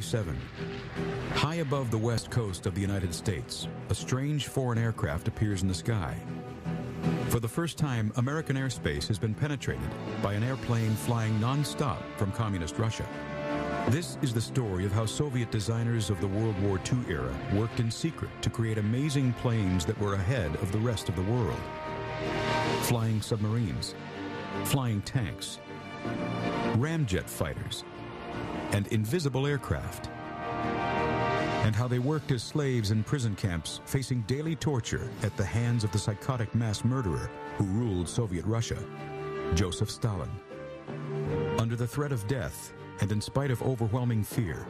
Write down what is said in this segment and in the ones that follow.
1937. High above the west coast of the United States, a strange foreign aircraft appears in the sky. For the first time, American airspace has been penetrated by an airplane flying non-stop from communist Russia. This is the story of how Soviet designers of the World War II era worked in secret to create amazing planes that were ahead of the rest of the world. Flying submarines, flying tanks, ramjet fighters, and invisible aircraft. And how they worked as slaves in prison camps, facing daily torture at the hands of the psychotic mass murderer who ruled Soviet Russia, Joseph Stalin. Under the threat of death, and in spite of overwhelming fear,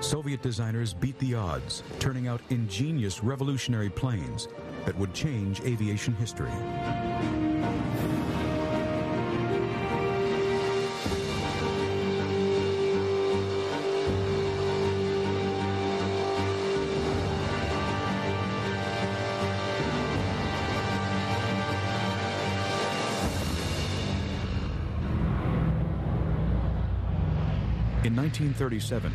Soviet designers beat the odds, turning out ingenious revolutionary planes that would change aviation history. 1937,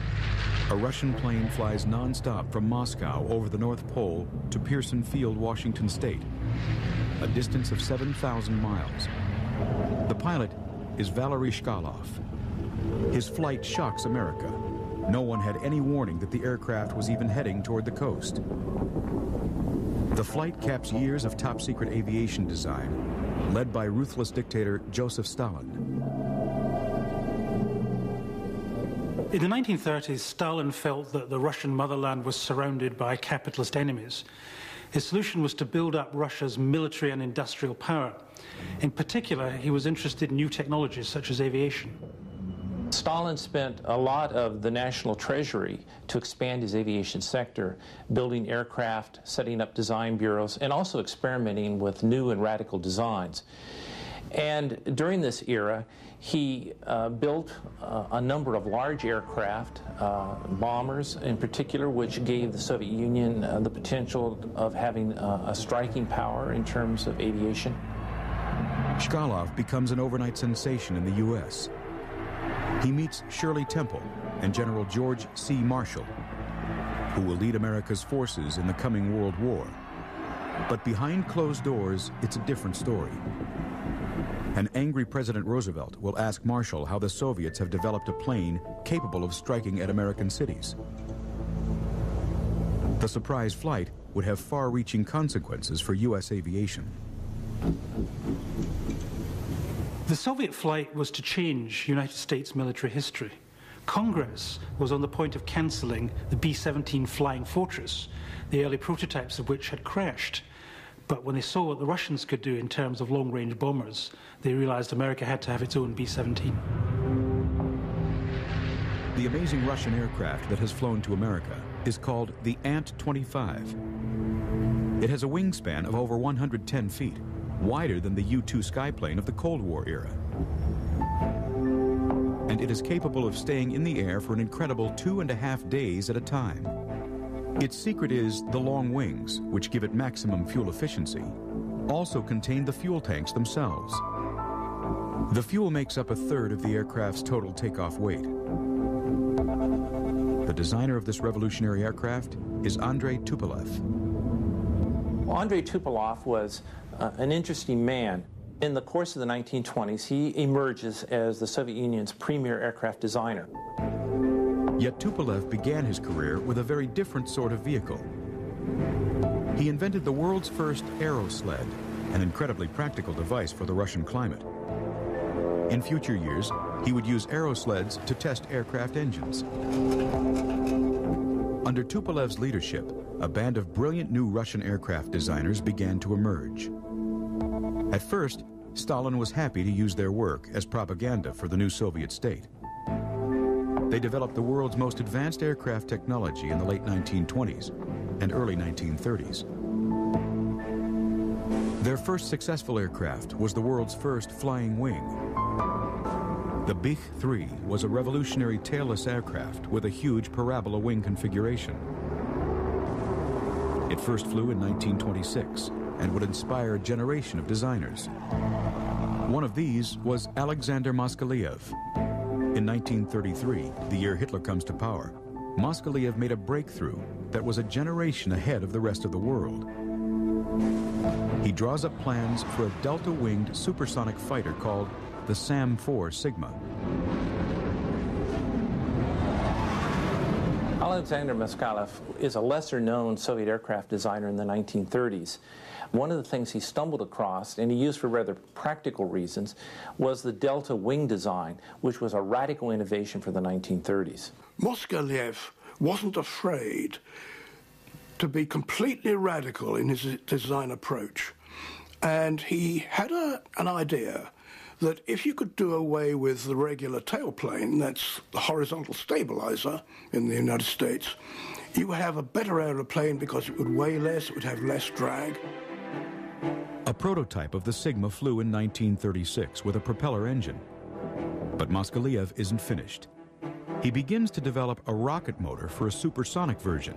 a Russian plane flies nonstop from Moscow over the North Pole to Pearson Field, Washington State, a distance of 7,000 miles. The pilot is Valery Chkalov. His flight shocks America. No one had any warning that the aircraft was even heading toward the coast. The flight caps years of top-secret aviation design, led by ruthless dictator Joseph Stalin. In the 1930s, Stalin felt that the Russian motherland was surrounded by capitalist enemies. His solution was to build up Russia's military and industrial power. In particular, he was interested in new technologies such as aviation. Stalin spent a lot of the national treasury to expand his aviation sector, building aircraft, setting up design bureaus, and also experimenting with new and radical designs. And during this era, he uh, built uh, a number of large aircraft, uh, bombers in particular, which gave the Soviet Union uh, the potential of having uh, a striking power in terms of aviation. Chkalov becomes an overnight sensation in the U.S. He meets Shirley Temple and General George C. Marshall, who will lead America's forces in the coming World War. But behind closed doors, it's a different story. An angry President Roosevelt will ask Marshall how the Soviets have developed a plane capable of striking at American cities. The surprise flight would have far-reaching consequences for U.S. aviation. The Soviet flight was to change United States military history. Congress was on the point of cancelling the B-17 Flying Fortress, the early prototypes of which had crashed. But when they saw what the Russians could do in terms of long-range bombers, they realized America had to have its own B-17. The amazing Russian aircraft that has flown to America is called the Ant-25. It has a wingspan of over 110 feet, wider than the U-2 spyplane of the Cold War era. And it is capable of staying in the air for an incredible two and a half days at a time. Its secret is the long wings, which give it maximum fuel efficiency, also contain the fuel tanks themselves. The fuel makes up a third of the aircraft's total takeoff weight. The designer of this revolutionary aircraft is Andrei Tupolev. Andrei Tupolev was uh, an interesting man. In the course of the 1920s, he emerges as the Soviet Union's premier aircraft designer. Yet Tupolev began his career with a very different sort of vehicle. He invented the world's first aerosled, an incredibly practical device for the Russian climate. In future years, he would use aerosleds to test aircraft engines. Under Tupolev's leadership, a band of brilliant new Russian aircraft designers began to emerge. At first, Stalin was happy to use their work as propaganda for the new Soviet state. They developed the world's most advanced aircraft technology in the late 1920s and early 1930s. Their first successful aircraft was the world's first flying wing. The BICh-3 was a revolutionary tailless aircraft with a huge parabola wing configuration. It first flew in 1926 and would inspire a generation of designers. One of these was Alexander Moskalev. In 1933, the year Hitler comes to power, Moskalev made a breakthrough that was a generation ahead of the rest of the world. He draws up plans for a delta-winged supersonic fighter called the SAM-4 Sigma. Alexander Moskalev is a lesser-known Soviet aircraft designer in the 1930s. One of the things he stumbled across, and he used for rather practical reasons, was the delta wing design, which was a radical innovation for the 1930s. Moskalev wasn't afraid to be completely radical in his design approach. And he had a, an idea that if you could do away with the regular tailplane, that's the horizontal stabilizer in the United States, you would have a better aeroplane because it would weigh less, it would have less drag. A prototype of the Sigma flew in 1936 with a propeller engine. But Moskalev isn't finished. He begins to develop a rocket motor for a supersonic version.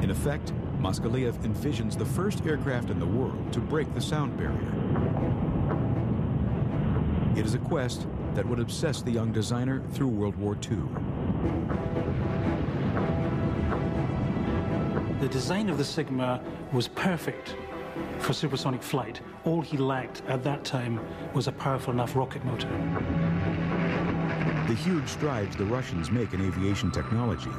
In effect, Moskalev envisions the first aircraft in the world to break the sound barrier. It is a quest that would obsess the young designer through World War II. The design of the Sigma was perfect for supersonic flight. All he lacked at that time was a powerful enough rocket motor. The huge strides the Russians make in aviation technology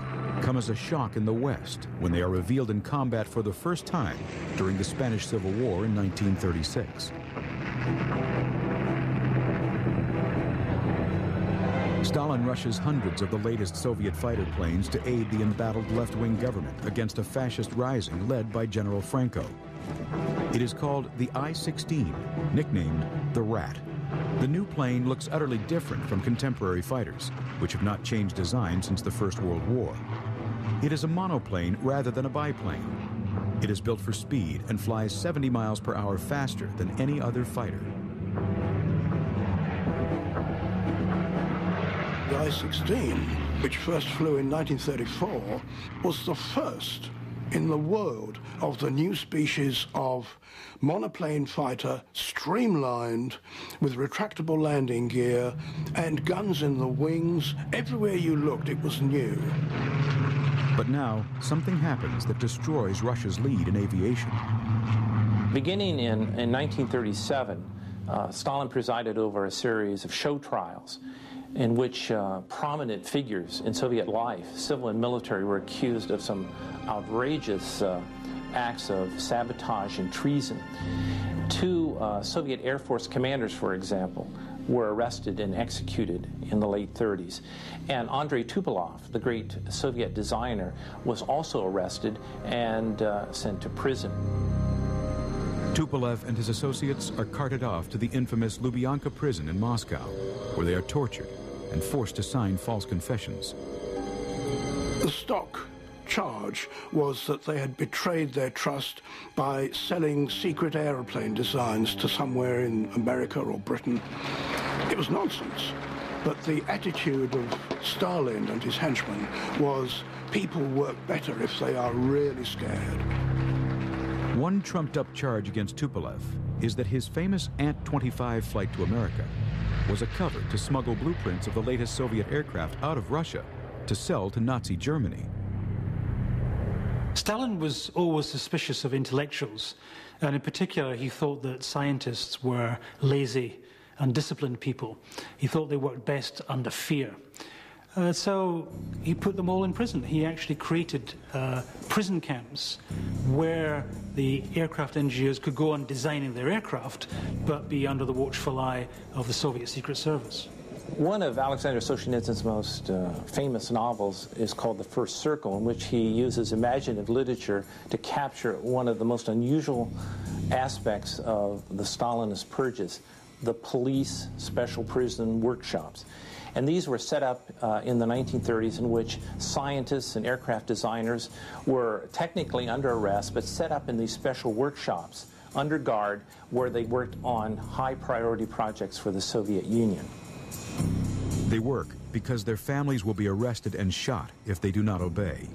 come as a shock in the West when they are revealed in combat for the first time during the Spanish Civil War in 1936. Stalin rushes hundreds of the latest Soviet fighter planes to aid the embattled left-wing government against a fascist rising led by General Franco. It is called the I-16, nicknamed the Rat. The new plane looks utterly different from contemporary fighters, which have not changed design since the First World War. It is a monoplane rather than a biplane. It is built for speed and flies 70 miles per hour faster than any other fighter. The I-16, which first flew in 1934, was the first in the world of the new species of monoplane fighter, streamlined with retractable landing gear and guns in the wings. Everywhere you looked, it was new. But now, something happens that destroys Russia's lead in aviation. Beginning in, in 1937, uh, Stalin presided over a series of show trials in which uh, prominent figures in Soviet life, civil and military, were accused of some outrageous uh, acts of sabotage and treason. Two uh, Soviet Air Force commanders, for example, were arrested and executed in the late 30s. And Andrei Tupolev, the great Soviet designer, was also arrested and uh, sent to prison. Tupolev and his associates are carted off to the infamous Lubyanka prison in Moscow, where they are tortured and forced to sign false confessions. The stock charge was that they had betrayed their trust by selling secret aeroplane designs to somewhere in America or Britain. It was nonsense. But the attitude of Stalin and his henchmen was people work better if they are really scared. One trumped-up charge against Tupolev is that his famous Ant-25 flight to America was a cover to smuggle blueprints of the latest Soviet aircraft out of Russia to sell to Nazi Germany. Stalin was always suspicious of intellectuals, and in particular, he thought that scientists were lazy, undisciplined people. He thought they worked best under fear. Uh, so he put them all in prison. He actually created uh, prison camps where the aircraft engineers could go on designing their aircraft, but be under the watchful eye of the Soviet Secret Service. One of Alexander Solzhenitsyn's most uh, famous novels is called The First Circle, in which he uses imaginative literature to capture one of the most unusual aspects of the Stalinist purges, the police special prison workshops. And these were set up uh, in the 1930s in which scientists and aircraft designers were technically under arrest, but set up in these special workshops under guard where they worked on high priority projects for the Soviet Union. They work because their families will be arrested and shot if they do not obey.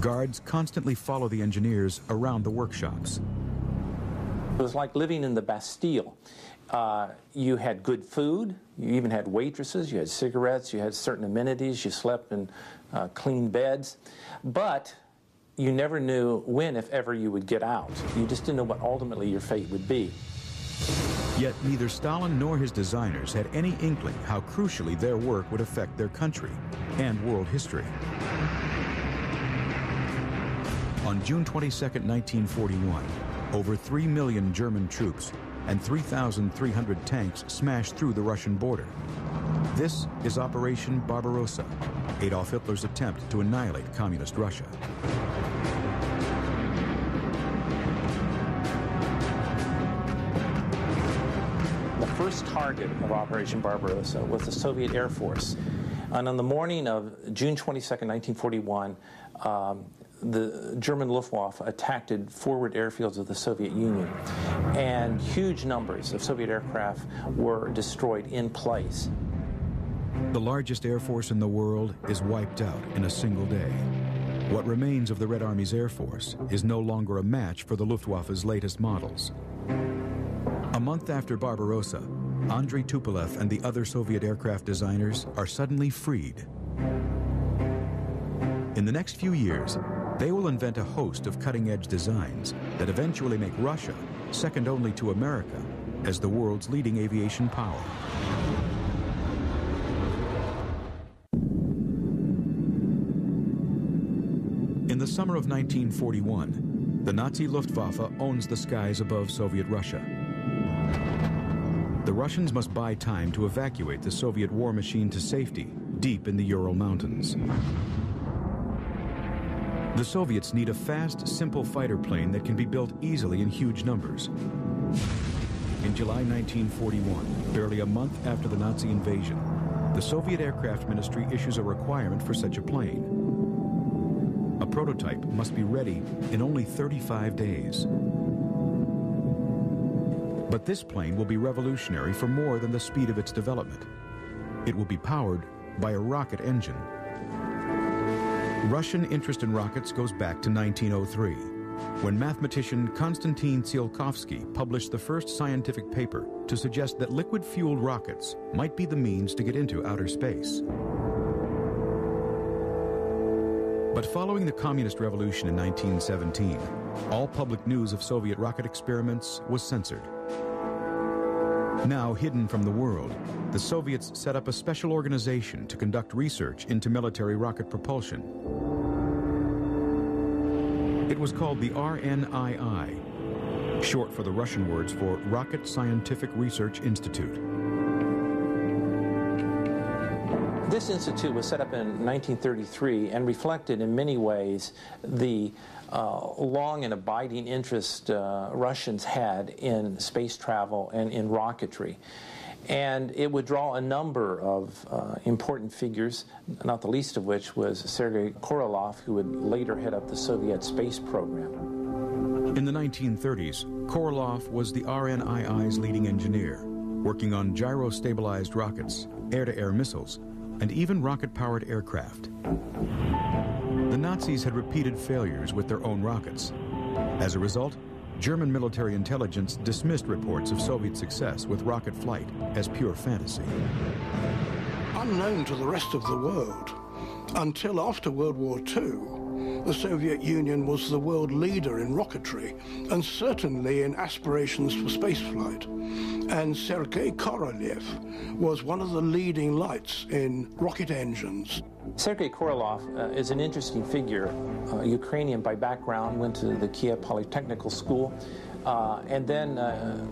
Guards constantly follow the engineers around the workshops. It was like living in the Bastille. Uh, you had good food. You even had waitresses. You had cigarettes. You had certain amenities. You slept in uh, clean beds. But you never knew when, if ever, you would get out. You just didn't know what ultimately your fate would be. Yet neither Stalin nor his designers had any inkling how crucially their work would affect their country and world history. On June 22, 1941, over 3 million German troops and 3,300 tanks smashed through the Russian border. This is Operation Barbarossa, Adolf Hitler's attempt to annihilate communist Russia. The first target of Operation Barbarossa was the Soviet Air Force. And on the morning of June 22, 1941, um, the German Luftwaffe attacked forward airfields of the Soviet Union, and huge numbers of Soviet aircraft were destroyed in place. The largest air force in the world is wiped out in a single day. What remains of the Red Army's air force is no longer a match for the Luftwaffe's latest models. A month after Barbarossa, Andrei Tupolev and the other Soviet aircraft designers are suddenly freed. In the next few years, they will invent a host of cutting-edge designs that eventually make Russia second only to America as the world's leading aviation power. In the summer of 1941, the Nazi Luftwaffe owns the skies above Soviet Russia. The Russians must buy time to evacuate the Soviet war machine to safety deep in the Ural Mountains. The Soviets need a fast, simple fighter plane that can be built easily in huge numbers. In July 1941, barely a month after the Nazi invasion, the Soviet Aircraft Ministry issues a requirement for such a plane. A prototype must be ready in only 35 days. But this plane will be revolutionary for more than the speed of its development. It will be powered by a rocket engine Russian interest in rockets goes back to 1903, when mathematician Konstantin Tsiolkovsky published the first scientific paper to suggest that liquid-fueled rockets might be the means to get into outer space. But following the Communist Revolution in 1917, all public news of Soviet rocket experiments was censored. Now hidden from the world, the Soviets set up a special organization to conduct research into military rocket propulsion. It was called the RNII, short for the Russian words for Rocket Scientific Research Institute. This institute was set up in 1933 and reflected in many ways the uh, long and abiding interest uh, Russians had in space travel and in rocketry. And it would draw a number of uh, important figures, not the least of which was Sergei Korolev, who would later head up the Soviet space program. In the 1930s, Korolev was the RNII's leading engineer, working on gyro-stabilized rockets, air-to-air -air missiles, and even rocket-powered aircraft. The Nazis had repeated failures with their own rockets. As a result, German military intelligence dismissed reports of Soviet success with rocket flight as pure fantasy. Unknown to the rest of the world, until after World War II, the Soviet Union was the world leader in rocketry and certainly in aspirations for spaceflight. And Sergei Korolev was one of the leading lights in rocket engines. Sergei Korolev uh, is an interesting figure, uh, Ukrainian by background, went to the Kiev Polytechnical School, uh, and then uh,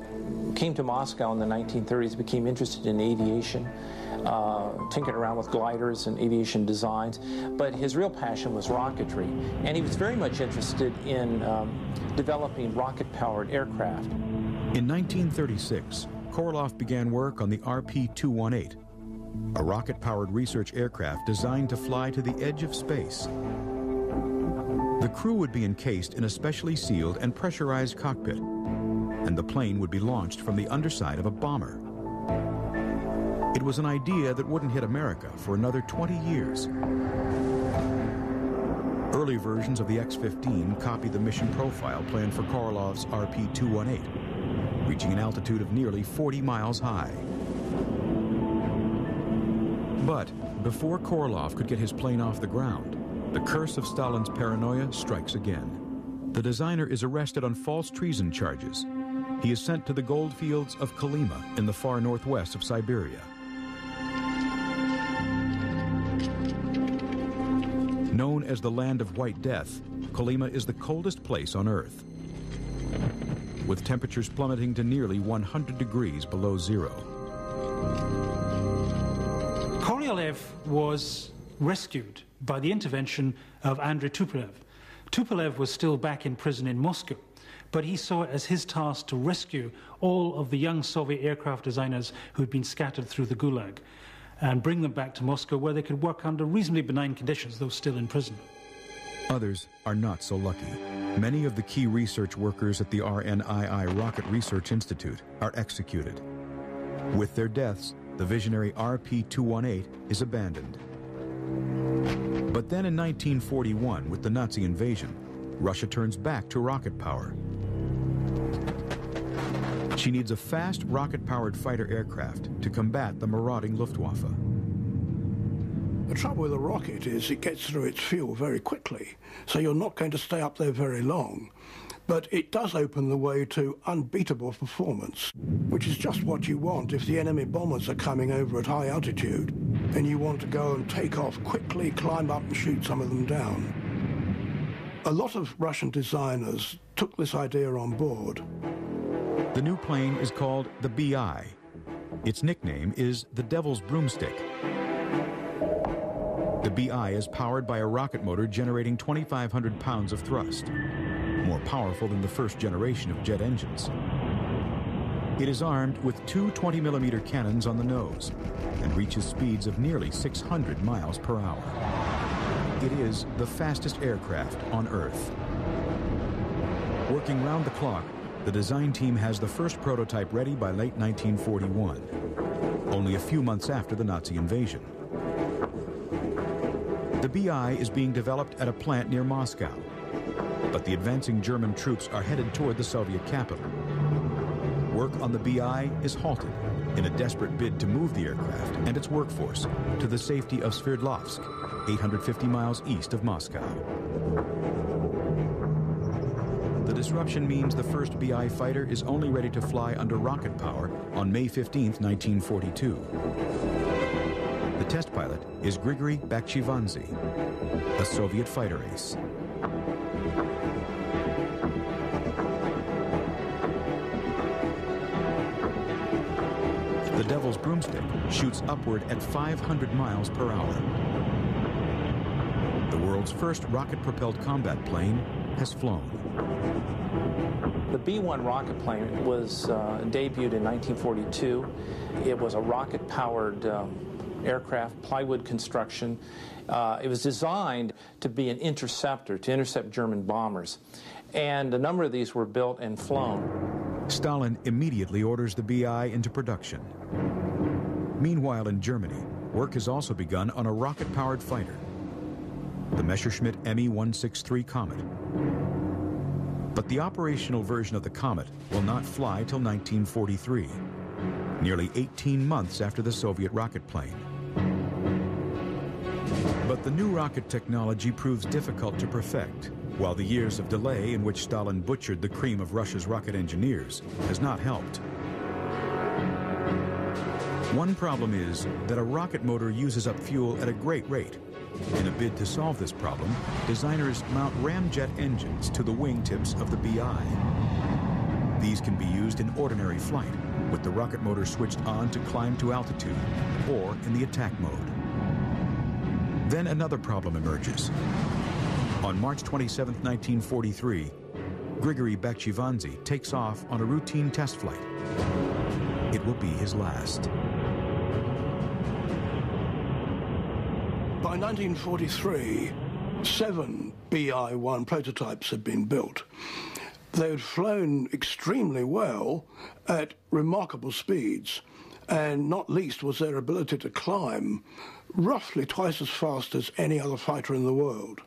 came to Moscow in the 1930s, became interested in aviation, uh, tinkering around with gliders and aviation designs. But his real passion was rocketry, and he was very much interested in um, developing rocket-powered aircraft. In 1936, Korolev began work on the RP-218, a rocket-powered research aircraft designed to fly to the edge of space. The crew would be encased in a specially sealed and pressurized cockpit, and the plane would be launched from the underside of a bomber. It was an idea that wouldn't hit America for another 20 years. Early versions of the X-15 copied the mission profile planned for Korolev's RP-218, reaching an altitude of nearly 40 miles high. But before Korolev could get his plane off the ground, the curse of Stalin's paranoia strikes again. The designer is arrested on false treason charges. He is sent to the goldfields of Kolyma in the far northwest of Siberia. Known as the land of white death, Kolyma is the coldest place on Earth, with temperatures plummeting to nearly 100 degrees below zero. Korolev was rescued by the intervention of Andrei Tupolev. Tupolev was still back in prison in Moscow, but he saw it as his task to rescue all of the young Soviet aircraft designers who had been scattered through the Gulag and bring them back to Moscow where they could work under reasonably benign conditions, though still in prison. Others are not so lucky. Many of the key research workers at the RNII Rocket Research Institute are executed. With their deaths, the visionary RP-218 is abandoned. But then in 1941, with the Nazi invasion, Russia turns back to rocket power. She needs a fast rocket-powered fighter aircraft to combat the marauding Luftwaffe. The trouble with a rocket is it gets through its fuel very quickly, so you're not going to stay up there very long. But it does open the way to unbeatable performance, which is just what you want if the enemy bombers are coming over at high altitude and you want to go and take off quickly, climb up and shoot some of them down. A lot of Russian designers took this idea on board. The new plane is called the BI. Its nickname is the Devil's Broomstick. The BI is powered by a rocket motor generating 2,500 pounds of thrust, more powerful than the first generation of jet engines. It is armed with two 20-millimeter cannons on the nose and reaches speeds of nearly 600 miles per hour. It is the fastest aircraft on Earth. Working round the clock, the design team has the first prototype ready by late 1941, only a few months after the Nazi invasion. The BI is being developed at a plant near Moscow, but the advancing German troops are headed toward the Soviet capital. Work on the BI is halted in a desperate bid to move the aircraft and its workforce to the safety of Sverdlovsk, 850 miles east of Moscow. The disruption means the first BI fighter is only ready to fly under rocket power on May 15, 1942. The test pilot is Grigory Bakhchivandzhi, a Soviet fighter ace. The Devil's Broomstick shoots upward at 500 miles per hour. World's first rocket-propelled combat plane has flown. The B-1 rocket plane was uh, debuted in 1942. It was a rocket-powered um, aircraft, plywood construction. Uh, it was designed to be an interceptor, to intercept German bombers. And a number of these were built and flown. Stalin immediately orders the BI into production. Meanwhile, in Germany, work has also begun on a rocket-powered fighter, the Messerschmitt Me 163 Comet. But the operational version of the Comet will not fly till 1943, nearly 18 months after the Soviet rocket plane. But the new rocket technology proves difficult to perfect, while the years of delay in which Stalin butchered the cream of Russia's rocket engineers has not helped. One problem is that a rocket motor uses up fuel at a great rate. In a bid to solve this problem, designers mount ramjet engines to the wingtips of the BI. These can be used in ordinary flight, with the rocket motor switched on to climb to altitude, or in the attack mode. Then another problem emerges. On March 27, 1943, Grigory Bakhchivandzhi takes off on a routine test flight. It will be his last. By 1943, seven BI-1 prototypes had been built. They had flown extremely well at remarkable speeds, and not least was their ability to climb roughly twice as fast as any other fighter in the world.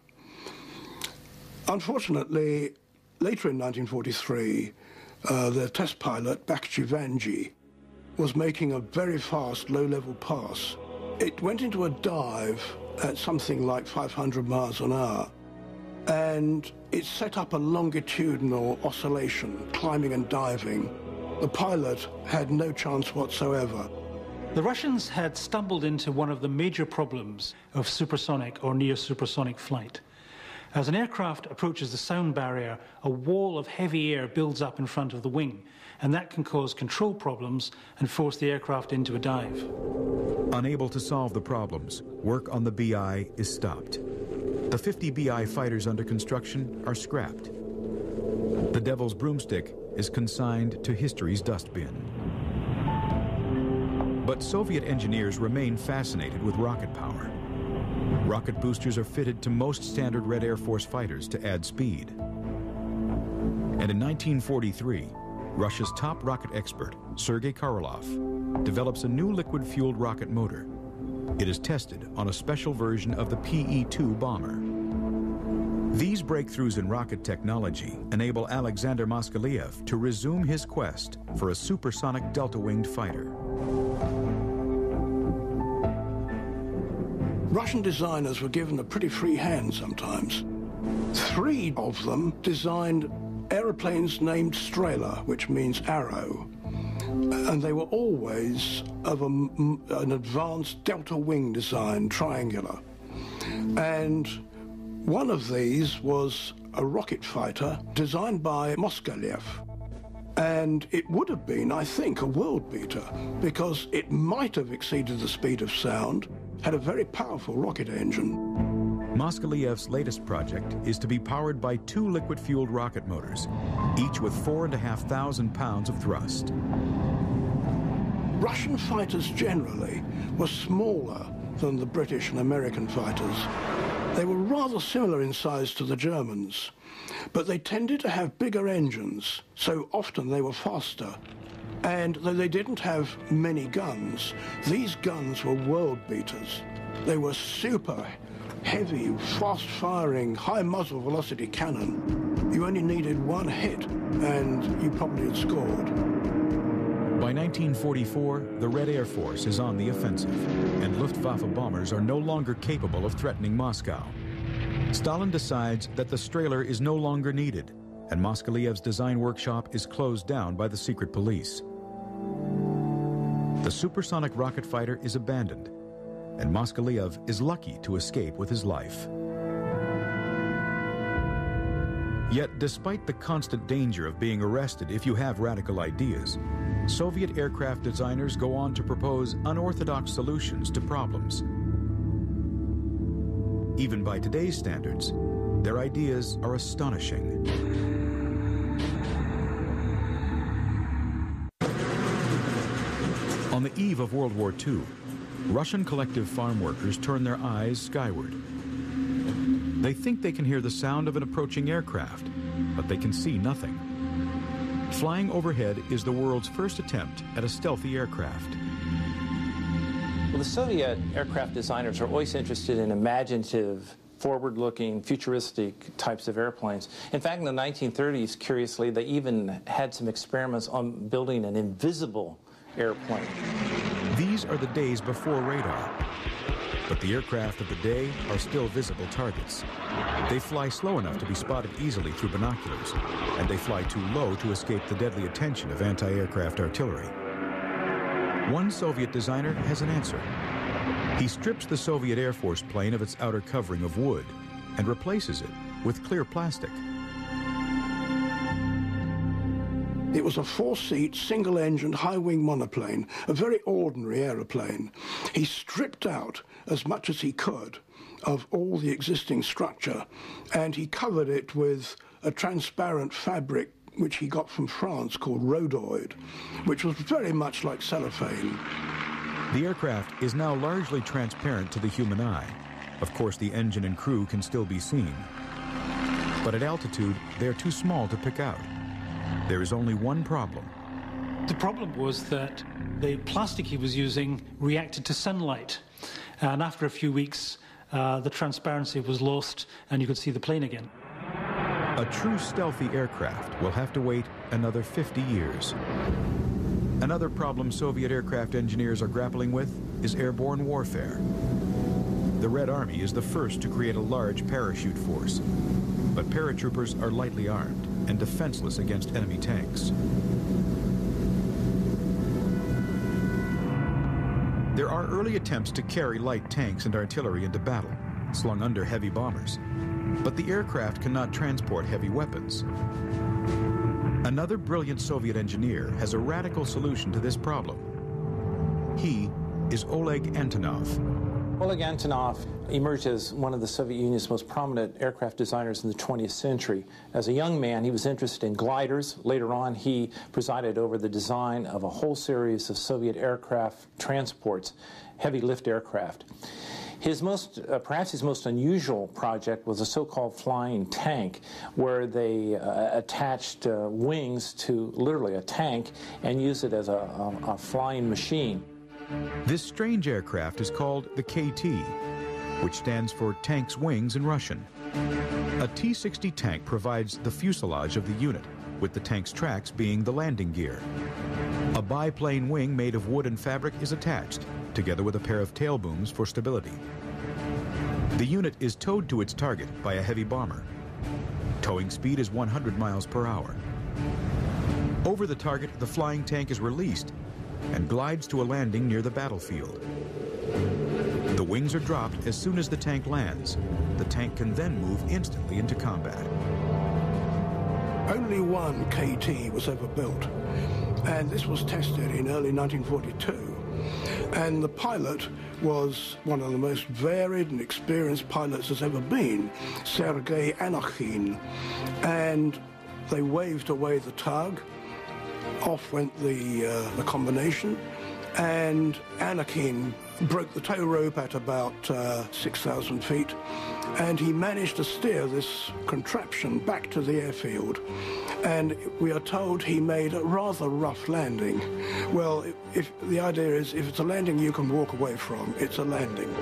Unfortunately, later in 1943, uh, the test pilot, Bakhchivandzhi, was making a very fast low-level pass. It went into a dive at something like 500 miles an hour, and it set up a longitudinal oscillation, climbing and diving. The pilot had no chance whatsoever. The Russians had stumbled into one of the major problems of supersonic or near supersonic flight. As an aircraft approaches the sound barrier, a wall of heavy air builds up in front of the wing, and that can cause control problems and force the aircraft into a dive. Unable to solve the problems, work on the BI is stopped. The 50 BI fighters under construction are scrapped. The Devil's Broomstick is consigned to history's dustbin. But Soviet engineers remain fascinated with rocket power. Rocket boosters are fitted to most standard Red Air Force fighters to add speed. And in 1943, Russia's top rocket expert, Sergei Korolev, develops a new liquid-fueled rocket motor. It is tested on a special version of the PE-2 bomber. These breakthroughs in rocket technology enable Alexander Moskalev to resume his quest for a supersonic delta-winged fighter. Russian designers were given a pretty free hand sometimes. Three of them designed aeroplanes named Strela, which means arrow. And they were always of a, an advanced delta wing design, triangular. And one of these was a rocket fighter designed by Moskalev. And it would have been, I think, a world beater because it might have exceeded the speed of sound, had a very powerful rocket engine. Moskalev's latest project is to be powered by two liquid-fueled rocket motors, each with 4,500 pounds of thrust. Russian fighters generally were smaller than the British and American fighters. They were rather similar in size to the Germans, but they tended to have bigger engines, so often they were faster. And though they didn't have many guns, these guns were world beaters. They were super heavy, fast-firing, high muzzle velocity cannon. You only needed one hit, and you probably had scored. By 1944, the Red Air Force is on the offensive, and Luftwaffe bombers are no longer capable of threatening Moscow. Stalin decides that the Strela is no longer needed, and Moskalev's design workshop is closed down by the secret police. The supersonic rocket fighter is abandoned, and Moskalev is lucky to escape with his life. Yet, despite the constant danger of being arrested if you have radical ideas, Soviet aircraft designers go on to propose unorthodox solutions to problems. Even by today's standards, their ideas are astonishing. On the eve of World War II, Russian collective farm workers turn their eyes skyward. They think they can hear the sound of an approaching aircraft, but they can see nothing. Flying overhead is the world's first attempt at a stealthy aircraft. Well, the Soviet aircraft designers are always interested in imaginative, forward-looking, futuristic types of airplanes. In fact, in the 1930s, curiously, they even had some experiments on building an invisible airplane. These are the days before radar. But the aircraft of the day are still visible targets. They fly slow enough to be spotted easily through binoculars, and they fly too low to escape the deadly attention of anti-aircraft artillery. One Soviet designer has an answer. He strips the Soviet Air Force plane of its outer covering of wood and replaces it with clear plastic. It was a four-seat, single-engined, high-wing monoplane, a very ordinary aeroplane. He stripped out as much as he could of all the existing structure, and he covered it with a transparent fabric which he got from France called rhodoid, which was very much like cellophane. The aircraft is now largely transparent to the human eye. Of course, the engine and crew can still be seen. But at altitude, they're too small to pick out. There is only one problem. The problem was that the plastic he was using reacted to sunlight. And after a few weeks, uh, the transparency was lost and you could see the plane again. A true stealthy aircraft will have to wait another 50 years. Another problem Soviet aircraft engineers are grappling with is airborne warfare. The Red Army is the first to create a large parachute force, but paratroopers are lightly armed and defenseless against enemy tanks. There are early attempts to carry light tanks and artillery into battle, slung under heavy bombers. But the aircraft cannot transport heavy weapons. Another brilliant Soviet engineer has a radical solution to this problem. He is Oleg Antonov. Oleg Antonov emerged as one of the Soviet Union's most prominent aircraft designers in the 20th century. As a young man, he was interested in gliders. Later on, he presided over the design of a whole series of Soviet aircraft transports, heavy lift aircraft. His most, uh, perhaps his most unusual project was a so-called flying tank, where they uh, attached uh, wings to literally a tank and used it as a, a, a flying machine. This strange aircraft is called the KT, which stands for Tank's Wings in Russian. A T-60 tank provides the fuselage of the unit, with the tank's tracks being the landing gear. A biplane wing made of wood and fabric is attached, together with a pair of tail booms for stability. The unit is towed to its target by a heavy bomber. Towing speed is 100 miles per hour. Over the target, the flying tank is released and glides to a landing near the battlefield. The wings are dropped as soon as the tank lands. The tank can then move instantly into combat. Only one KT was ever built, and this was tested in early 1942. And the pilot was one of the most varied and experienced pilots there's ever been, Sergei Anokhin. And they waved away the tug, off went the, uh, the combination, and Anokhin broke the tow rope at about uh, 6,000 feet, and he managed to steer this contraption back to the airfield. And we are told he made a rather rough landing. Well, if the idea is if it's a landing you can walk away from, it's a landing.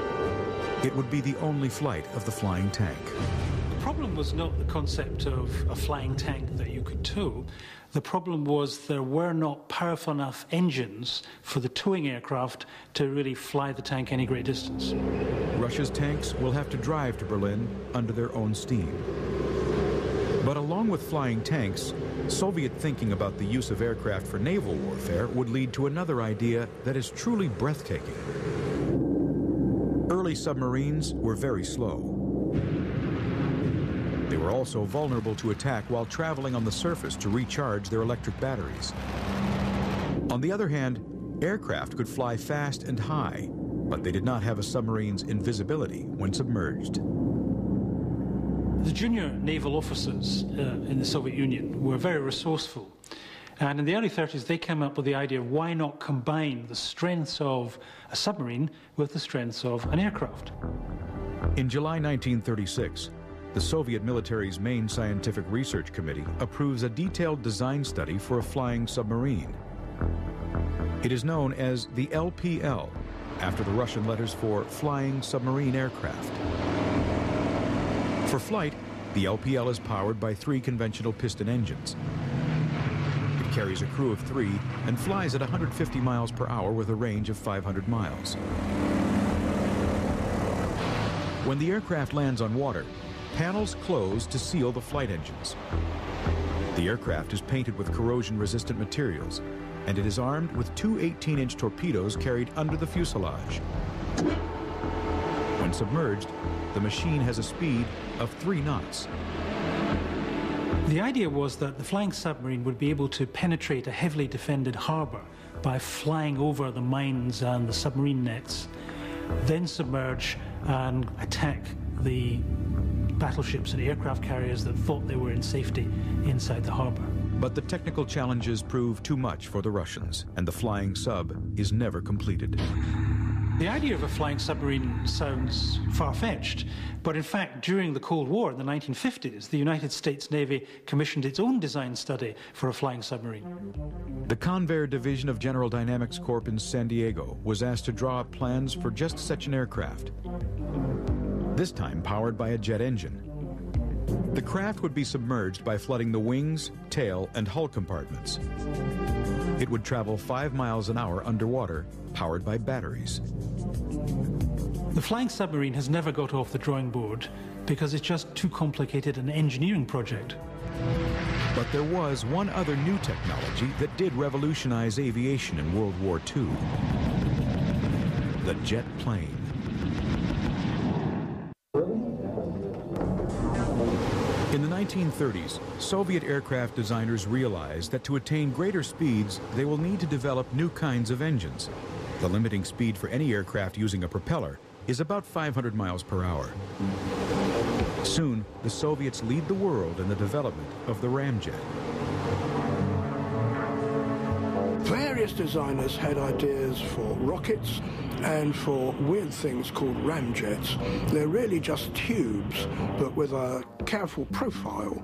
It would be the only flight of the flying tank. The problem was not the concept of a flying tank that you could tow. The problem was there were not powerful enough engines for the towing aircraft to really fly the tank any great distance. Russia's tanks will have to drive to Berlin under their own steam. But along with flying tanks, Soviet thinking about the use of aircraft for naval warfare would lead to another idea that is truly breathtaking. Early submarines were very slow. They were also vulnerable to attack while traveling on the surface to recharge their electric batteries. On the other hand, aircraft could fly fast and high, but they did not have a submarine's invisibility when submerged. The junior naval officers uh, in the Soviet Union were very resourceful. And in the early 30s, they came up with the idea why not combine the strengths of a submarine with the strengths of an aircraft? In July 1936, the Soviet military's main scientific research committee approves a detailed design study for a flying submarine. It is known as the LPL, after the Russian letters for Flying Submarine Aircraft. For flight, the LPL is powered by three conventional piston engines. It carries a crew of three and flies at 150 miles per hour with a range of 500 miles. When the aircraft lands on water, Panels close to seal the flight engines. The aircraft is painted with corrosion-resistant materials, and it is armed with two 18-inch torpedoes carried under the fuselage. When submerged, the machine has a speed of three knots. The idea was that the flying submarine would be able to penetrate a heavily defended harbour by flying over the mines and the submarine nets, then submerge and attack the battleships and aircraft carriers that thought they were in safety inside the harbor. But the technical challenges prove too much for the Russians, and the flying sub is never completed. The idea of a flying submarine sounds far-fetched, but in fact, during the Cold War in the 1950s, the United States Navy commissioned its own design study for a flying submarine. The Convair Division of General Dynamics Corp in San Diego was asked to draw up plans for just such an aircraft this time powered by a jet engine. The craft would be submerged by flooding the wings, tail, and hull compartments. It would travel five miles an hour underwater, powered by batteries. The flying submarine has never got off the drawing board because it's just too complicated an engineering project. But there was one other new technology that did revolutionize aviation in World War II. The jet plane. 1930s, Soviet aircraft designers realized that to attain greater speeds, they will need to develop new kinds of engines. The limiting speed for any aircraft using a propeller is about 500 miles per hour. Soon, the Soviets lead the world in the development of the ramjet. Various designers had ideas for rockets and for weird things called ramjets. They're really just tubes, but with a careful profile.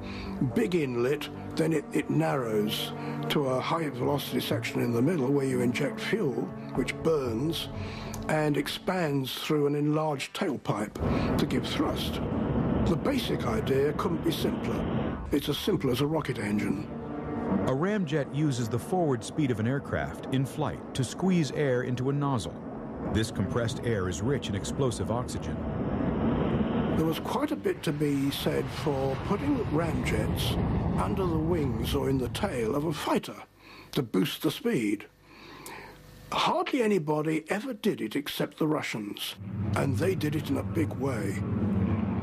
Big inlet, then it, it narrows to a high velocity section in the middle where you inject fuel, which burns, and expands through an enlarged tailpipe to give thrust. The basic idea couldn't be simpler. It's as simple as a rocket engine. A ramjet uses the forward speed of an aircraft in flight to squeeze air into a nozzle. This compressed air is rich in explosive oxygen. There was quite a bit to be said for putting ramjets under the wings or in the tail of a fighter to boost the speed. Hardly anybody ever did it except the Russians, and they did it in a big way.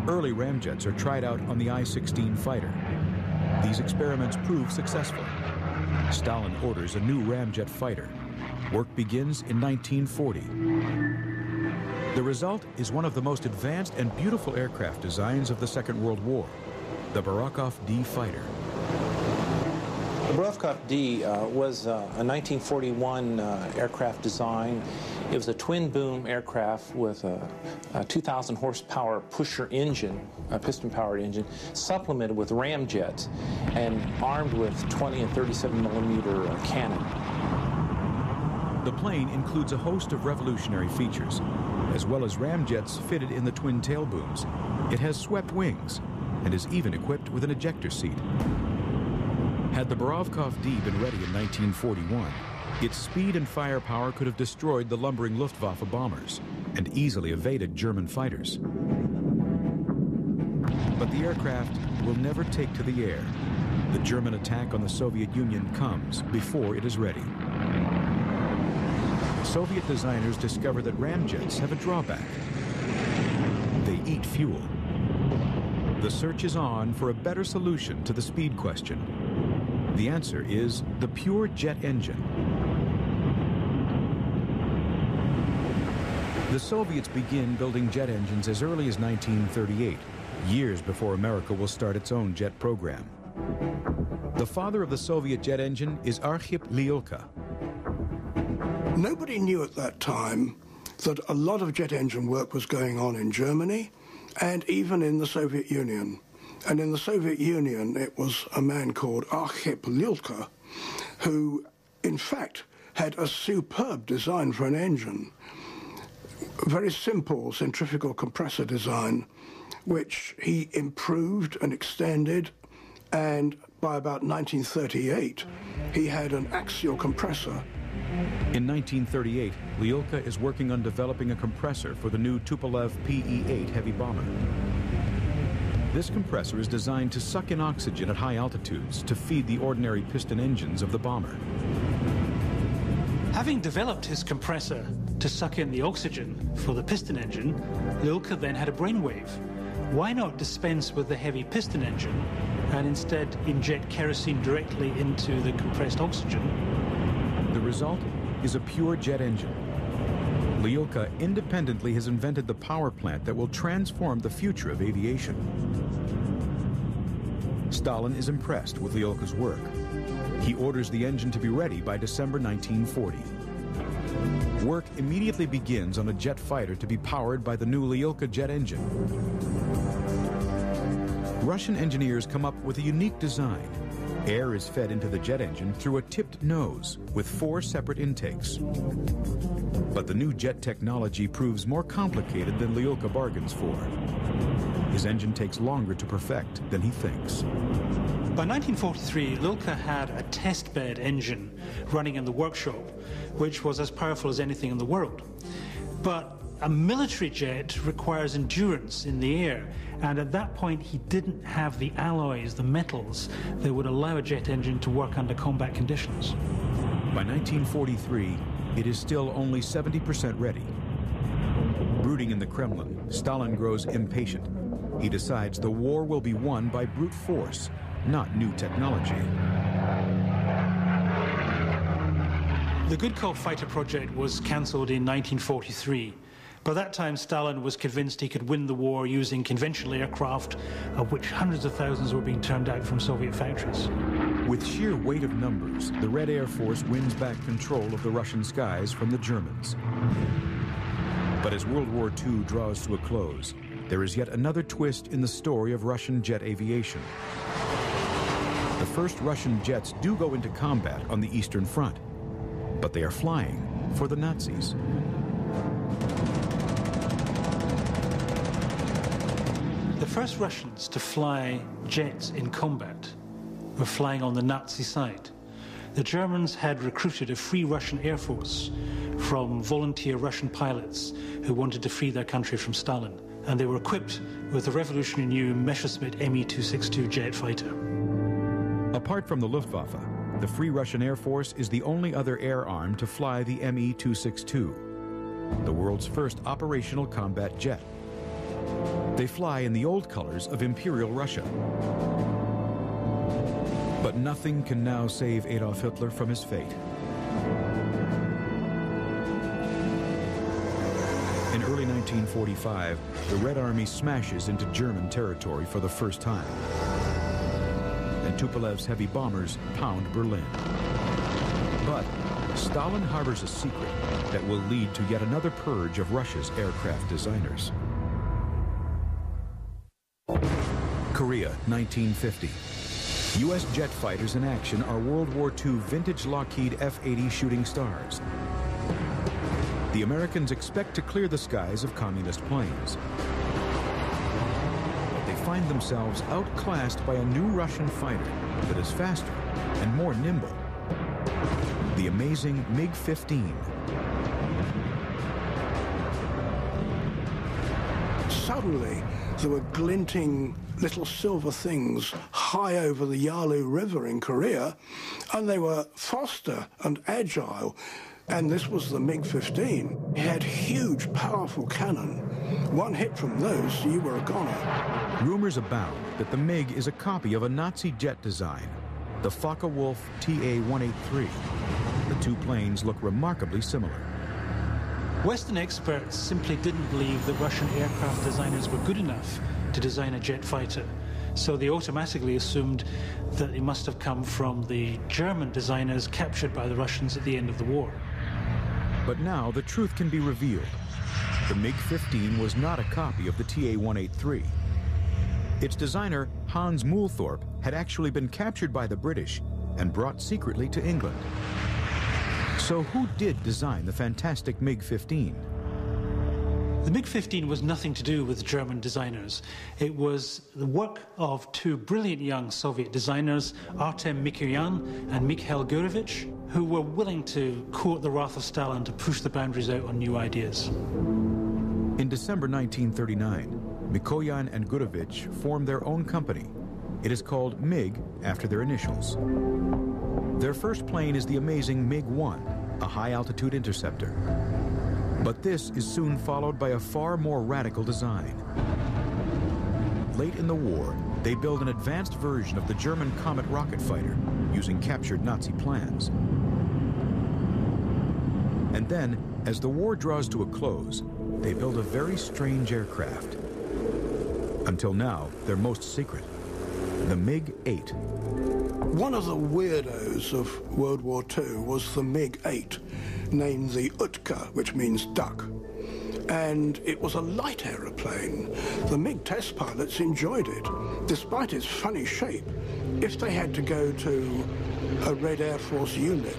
Early ramjets are tried out on the I-16 fighter. These experiments prove successful. Stalin orders a new ramjet fighter. Work begins in 1940. The result is one of the most advanced and beautiful aircraft designs of the Second World War, the Barakov D fighter. The Barakov D uh, was uh, a 1941 uh, aircraft design. It was a twin boom aircraft with a, a 2,000 horsepower pusher engine, a piston powered engine, supplemented with ramjets and armed with 20 and 37 millimeter cannon. The plane includes a host of revolutionary features, as well as ramjets fitted in the twin tail booms. It has swept wings and is even equipped with an ejector seat. Had the Barakov D been ready in 1941, its speed and firepower could have destroyed the lumbering Luftwaffe bombers and easily evaded German fighters. But the aircraft will never take to the air. The German attack on the Soviet Union comes before it is ready. Soviet designers discover that ramjets have a drawback. They eat fuel. The search is on for a better solution to the speed question. The answer is the pure jet engine. The Soviets begin building jet engines as early as 1938, years before America will start its own jet program. The father of the Soviet jet engine is Arkhip Lyulka. Nobody knew at that time that a lot of jet engine work was going on in Germany and even in the Soviet Union. And in the Soviet Union, it was a man called Arkhip Lyulka, who, in fact, had a superb design for an engine. Very simple centrifugal compressor design, which he improved and extended. And by about 1938, he had an axial compressor. In 1938, Lyulka is working on developing a compressor for the new Tupolev PE-8 heavy bomber. This compressor is designed to suck in oxygen at high altitudes to feed the ordinary piston engines of the bomber. Having developed his compressor to suck in the oxygen for the piston engine, Lyulka then had a brainwave. Why not dispense with the heavy piston engine and instead inject kerosene directly into the compressed oxygen? The result is a pure jet engine. Lyulka independently has invented the power plant that will transform the future of aviation. Stalin is impressed with Lyulka's work. He orders the engine to be ready by December 1940. Work immediately begins on a jet fighter to be powered by the new Lyulka jet engine. Russian engineers come up with a unique design, Air is fed into the jet engine through a tipped nose with four separate intakes. But the new jet technology proves more complicated than Lyulka bargains for. His engine takes longer to perfect than he thinks. By 1943, Lyulka had a test bed engine running in the workshop, which was as powerful as anything in the world. But a military jet requires endurance in the air, and at that point he didn't have the alloys, the metals, that would allow a jet engine to work under combat conditions. By 1943, it is still only 70% ready. Brooding in the Kremlin, Stalin grows impatient. He decides the war will be won by brute force, not new technology. The Gudkov fighter project was cancelled in 1943. By that time, Stalin was convinced he could win the war using conventional aircraft, of which hundreds of thousands were being turned out from Soviet factories. With sheer weight of numbers, the Red Air Force wins back control of the Russian skies from the Germans. But as World War II draws to a close, there is yet another twist in the story of Russian jet aviation. The first Russian jets do go into combat on the Eastern Front, but they are flying for the Nazis. The first Russians to fly jets in combat were flying on the Nazi side. The Germans had recruited a free Russian air force from volunteer Russian pilots who wanted to free their country from Stalin. And they were equipped with the revolutionary new Messerschmitt Me-262 jet fighter. Apart from the Luftwaffe, the Free Russian Air Force is the only other air arm to fly the Me-262, the world's first operational combat jet. They fly in the old colors of Imperial Russia. But nothing can now save Adolf Hitler from his fate. 1945, the Red Army smashes into German territory for the first time. And Tupolev's heavy bombers pound Berlin. But Stalin harbors a secret that will lead to yet another purge of Russia's aircraft designers. Korea, 1950. U.S. jet fighters in action are World War II vintage Lockheed F-80 Shooting Stars. The Americans expect to clear the skies of communist planes. But they find themselves outclassed by a new Russian fighter that is faster and more nimble. The amazing MiG-15. Suddenly, there were glinting little silver things high over the Yalu River in Korea, and they were faster and agile. And this was the MiG-15. It had huge, powerful cannon. One hit from those, you were a goner. Rumors abound that the MiG is a copy of a Nazi jet design, the Focke-Wulf TA-183. The two planes look remarkably similar. Western experts simply didn't believe that Russian aircraft designers were good enough to design a jet fighter. So they automatically assumed that it must have come from the German designers captured by the Russians at the end of the war. But now the truth can be revealed. The MiG-15 was not a copy of the TA-183. Its designer, Hans Multhopp, had actually been captured by the British and brought secretly to England. So who did design the fantastic MiG-15? The MiG-15 was nothing to do with German designers. It was the work of two brilliant young Soviet designers, Artem Mikoyan and Mikhail Gurevich, who were willing to court the wrath of Stalin to push the boundaries out on new ideas. In December 1939, Mikoyan and Gurevich formed their own company. It is called MiG after their initials. Their first plane is the amazing MiG-1, a high-altitude interceptor. But this is soon followed by a far more radical design. Late in the war, they build an advanced version of the German Comet rocket fighter using captured Nazi plans. And then, as the war draws to a close, they build a very strange aircraft. Until now, their most secret, the MiG-8. One of the weirdos of World War II was the MiG-8, named the Utka, which means duck. and it was a light aeroplane. The MiG test pilots enjoyed it, despite its funny shape. If they had to go to a Red Air Force unit,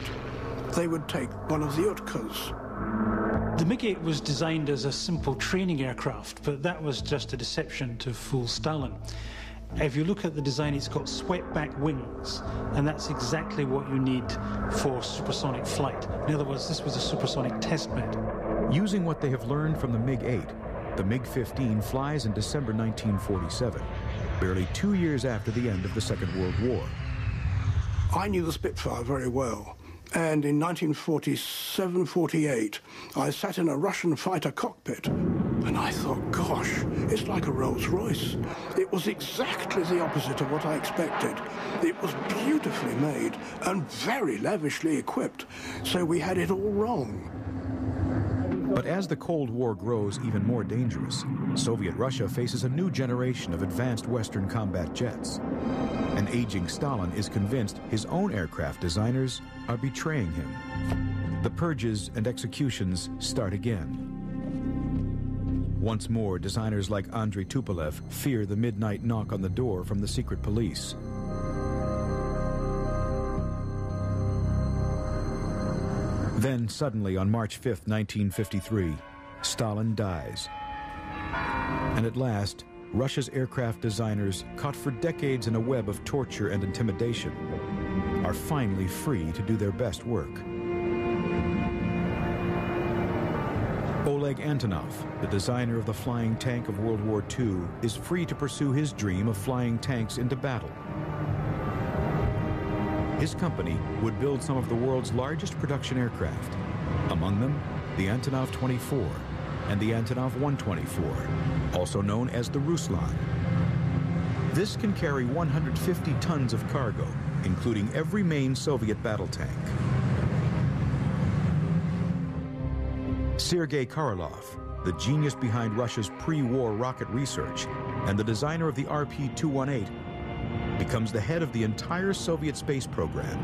they would take one of the Utkas. The MiG-8 was designed as a simple training aircraft, but that was just a deception to fool Stalin. If you look at the design, it's got swept-back wings, and that's exactly what you need for supersonic flight. In other words, this was a supersonic test bed. Using what they have learned from the MiG-8, the MiG-15 flies in December 1947, barely two years after the end of the Second World War. I knew the Spitfire very well. And in 1947-48, I sat in a Russian fighter cockpit, and I thought, gosh, it's like a Rolls-Royce. It was exactly the opposite of what I expected. It was beautifully made and very lavishly equipped, so we had it all wrong. But as the Cold War grows even more dangerous, Soviet Russia faces a new generation of advanced Western combat jets. An aging Stalin is convinced his own aircraft designers are betraying him. The purges and executions start again. Once more, designers like Andrei Tupolev fear the midnight knock on the door from the secret police. Then, suddenly, on March 5, 1953, Stalin dies. And at last, Russia's aircraft designers, caught for decades in a web of torture and intimidation, are finally free to do their best work. Antonov, the designer of the flying tank of World War II, is free to pursue his dream of flying tanks into battle. His company would build some of the world's largest production aircraft, among them the Antonov 24 and the Antonov 124, also known as the Ruslan. This can carry 150 tons of cargo, including every main Soviet battle tank. Sergei Korolev, the genius behind Russia's pre-war rocket research and the designer of the RP-218, becomes the head of the entire Soviet space program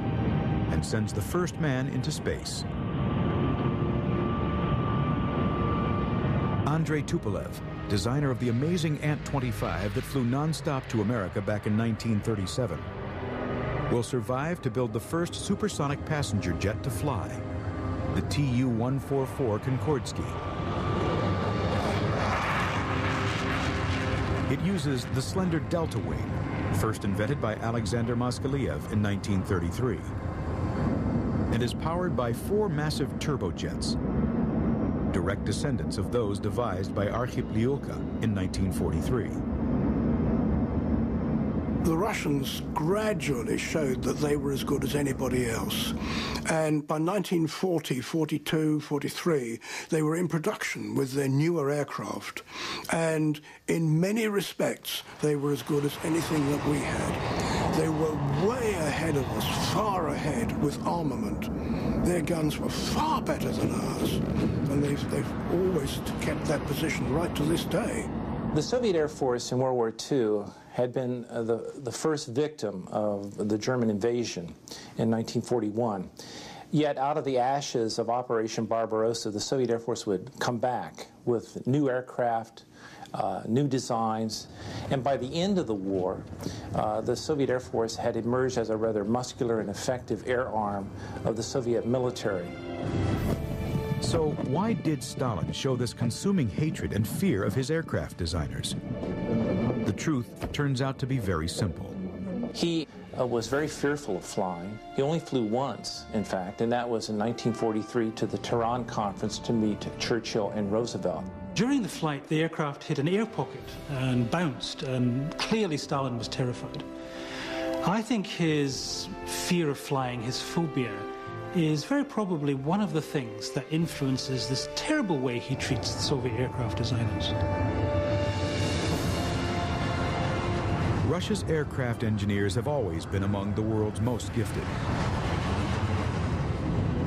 and sends the first man into space. Andrei Tupolev, designer of the amazing Ant-25 that flew nonstop to America back in 1937, will survive to build the first supersonic passenger jet to fly, the Tu-144 Concordski. It uses the slender delta wing, first invented by Alexander Moskalev in 1933, and is powered by four massive turbojets, direct descendants of those devised by Arkhip Lyulka in 1943. The Russians gradually showed that they were as good as anybody else. And by 1940, 42, 43, they were in production with their newer aircraft. And in many respects, they were as good as anything that we had. They were way ahead of us, far ahead with armament. Their guns were far better than ours. And they've, they've always kept that position right to this day. The Soviet Air Force in World War II had been uh, the, the first victim of the German invasion in 1941. Yet out of the ashes of Operation Barbarossa, the Soviet Air Force would come back with new aircraft, uh, new designs, and by the end of the war, uh, the Soviet Air Force had emerged as a rather muscular and effective air arm of the Soviet military. So why did Stalin show this consuming hatred and fear of his aircraft designers? The truth turns out to be very simple. He uh, was very fearful of flying. He only flew once, in fact, and that was in 1943 to the Tehran conference to meet Churchill and Roosevelt. During the flight, the aircraft hit an air pocket and bounced, and clearly Stalin was terrified. I think his fear of flying, his phobia, is very probably one of the things that influences this terrible way he treats Soviet aircraft designers. Russia's aircraft engineers have always been among the world's most gifted.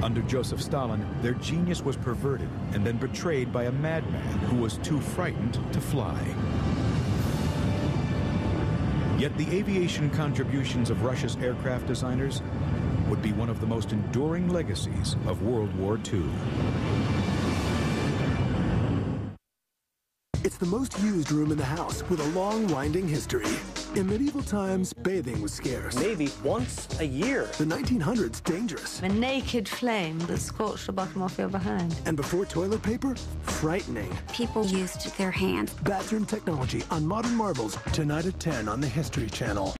Under Joseph Stalin, their genius was perverted and then betrayed by a madman who was too frightened to fly. Yet the aviation contributions of Russia's aircraft designers would be one of the most enduring legacies of World War II. It's the most used room in the house with a long, winding history. In medieval times, bathing was scarce. Maybe once a year. The 1900s, dangerous. A naked flame that scorched the bottom off your behind. And before toilet paper, frightening. People used their hands. Bathroom technology on modern marvels, tonight at 10 on the History Channel.